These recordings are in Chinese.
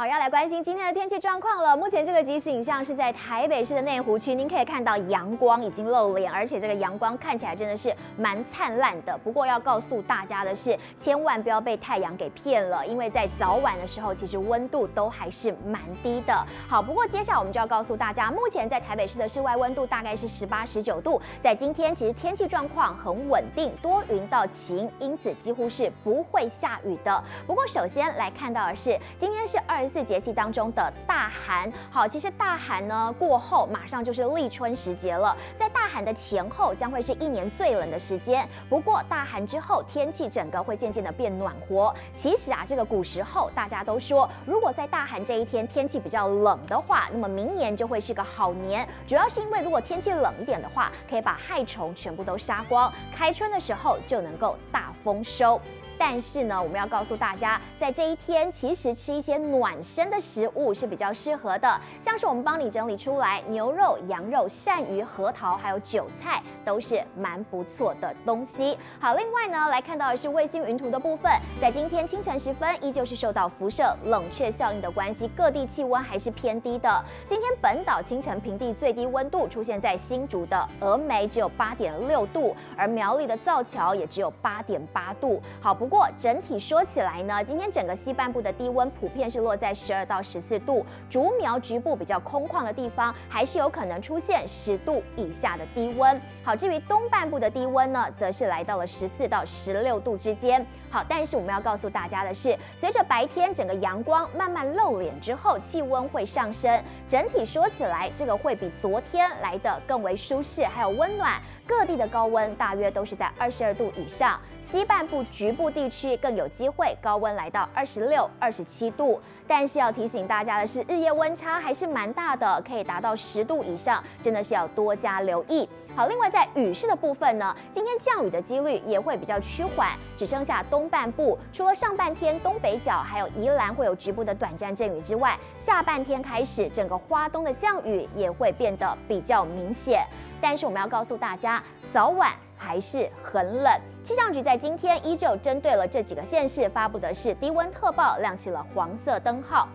好，要来关心今天的天气状况了。目前这个即时影像是在台北市的内湖区，您可以看到阳光已经露脸，而且这个阳光看起来真的是蛮灿烂的。不过要告诉大家的是，千万不要被太阳给骗了，因为在早晚的时候，其实温度都还是蛮低的。好，不过接下来我们就要告诉大家，目前在台北市的室外温度大概是十八、十九度。在今天，其实天气状况很稳定，多云到晴，因此几乎是不会下雨的。不过首先来看到的是，今天是二。四节气当中的大寒，好，其实大寒呢过后，马上就是立春时节了。在大寒的前后，将会是一年最冷的时间。不过大寒之后，天气整个会渐渐的变暖和。其实啊，这个古时候大家都说，如果在大寒这一天天气比较冷的话，那么明年就会是个好年。主要是因为如果天气冷一点的话，可以把害虫全部都杀光，开春的时候就能够大丰收。但是呢，我们要告诉大家，在这一天，其实吃一些暖身的食物是比较适合的，像是我们帮你整理出来，牛肉、羊肉、鳝鱼、核桃，还有韭菜，都是蛮不错的东西。好，另外呢，来看到的是卫星云图的部分，在今天清晨时分，依旧是受到辐射冷却效应的关系，各地气温还是偏低的。今天本岛清晨平地最低温度出现在新竹的峨眉，只有八点六度，而苗栗的造桥也只有八点八度。好不。不过整体说起来呢，今天整个西半部的低温普遍是落在十二到十四度，竹苗局部比较空旷的地方还是有可能出现十度以下的低温。好，至于东半部的低温呢，则是来到了十四到十六度之间。好，但是我们要告诉大家的是，随着白天整个阳光慢慢露脸之后，气温会上升。整体说起来，这个会比昨天来的更为舒适，还有温暖。各地的高温大约都是在二十二度以上，西半部局部地区更有机会高温来到二十六、二十七度。但是要提醒大家的是，日夜温差还是蛮大的，可以达到十度以上，真的是要多加留意。好，另外在雨势的部分呢，今天降雨的几率也会比较趋缓，只剩下东半部，除了上半天东北角还有宜兰会有局部的短暂阵雨之外，下半天开始整个花东的降雨也会变得比较明显。但是我们要告诉大家，早晚还是很冷。气象局在今天依旧针对了这几个县市发布的是低温特报，亮起了黄色灯号。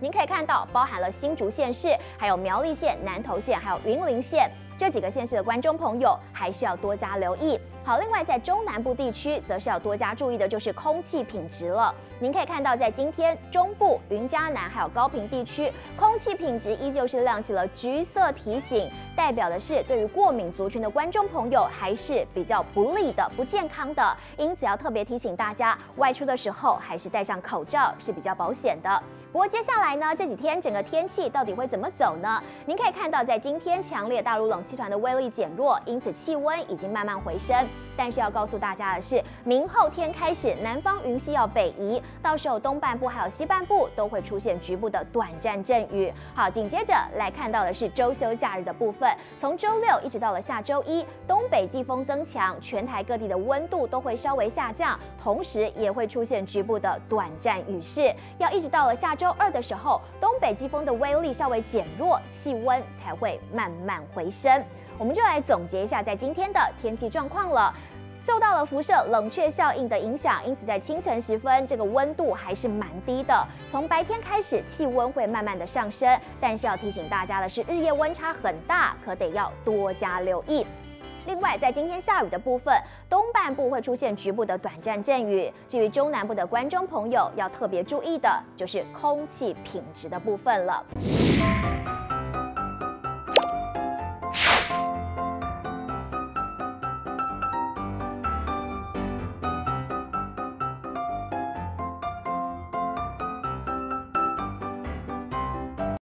您可以看到，包含了新竹县市、还有苗栗县、南投县、还有云林县这几个县市的观众朋友，还是要多加留意。好，另外在中南部地区，则是要多加注意的，就是空气品质了。您可以看到，在今天中部、云嘉南还有高平地区，空气品质依旧是亮起了橘色提醒，代表的是对于过敏族群的观众朋友还是比较不利的、不健康的。因此要特别提醒大家，外出的时候还是戴上口罩是比较保险的。不过接下来呢，这几天整个天气到底会怎么走呢？您可以看到，在今天强烈大陆冷气团的威力减弱，因此气温已经慢慢回升。但是要告诉大家的是，明后天开始，南方云系要北移，到时候东半部还有西半部都会出现局部的短暂阵雨。好，紧接着来看到的是周休假日的部分，从周六一直到了下周一，东北季风增强，全台各地的温度都会稍微下降，同时也会出现局部的短暂雨势。要一直到了下周二的时候，东北季风的威力稍微减弱，气温才会慢慢回升。我们就来总结一下在今天的天气状况了。受到了辐射冷却效应的影响，因此在清晨时分，这个温度还是蛮低的。从白天开始，气温会慢慢的上升，但是要提醒大家的是，日夜温差很大，可得要多加留意。另外，在今天下雨的部分，东半部会出现局部的短暂阵雨。至于中南部的观众朋友，要特别注意的就是空气品质的部分了。